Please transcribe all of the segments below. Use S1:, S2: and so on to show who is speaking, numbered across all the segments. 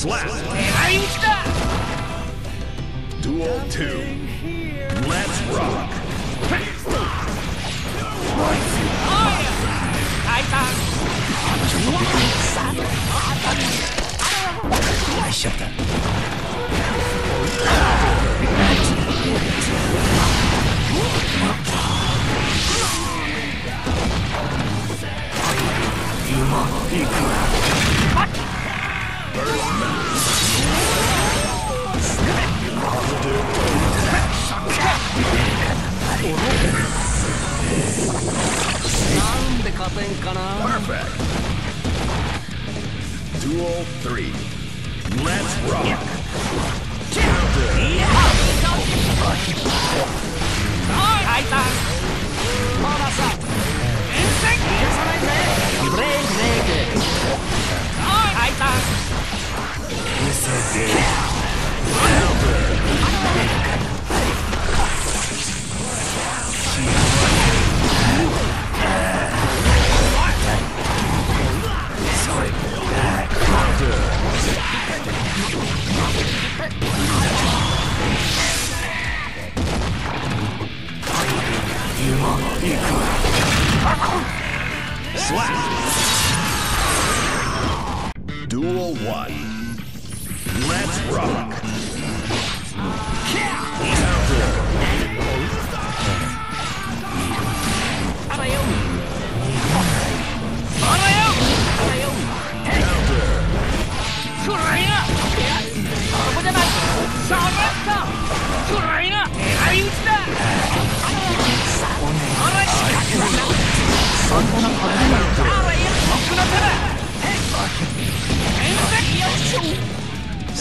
S1: Slap! Duel 2. Let's rock! Perfect! Duel Slap! Duel 1. Let's rock!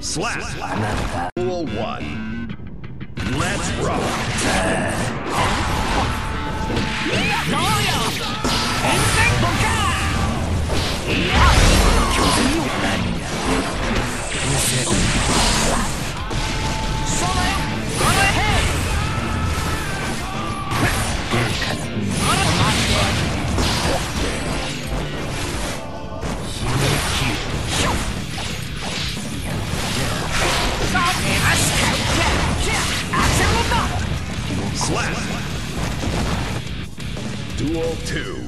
S1: Slap! Duel 1. Let's rock! Duel 2.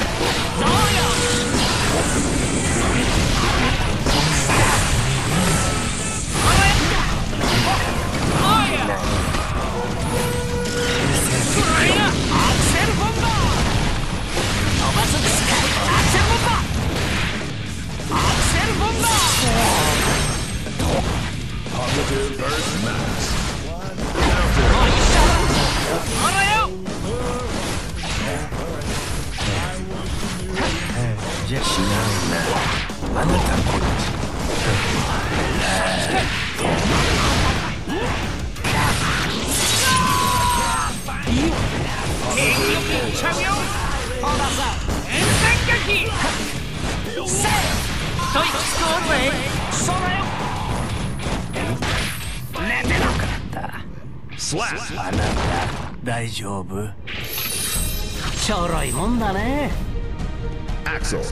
S1: チャンピオ
S2: ンさトイックスコールウェイそよ寝てな
S1: ったス
S3: ッ
S1: あなた大丈夫
S2: ちょろいもんだね
S3: アクセル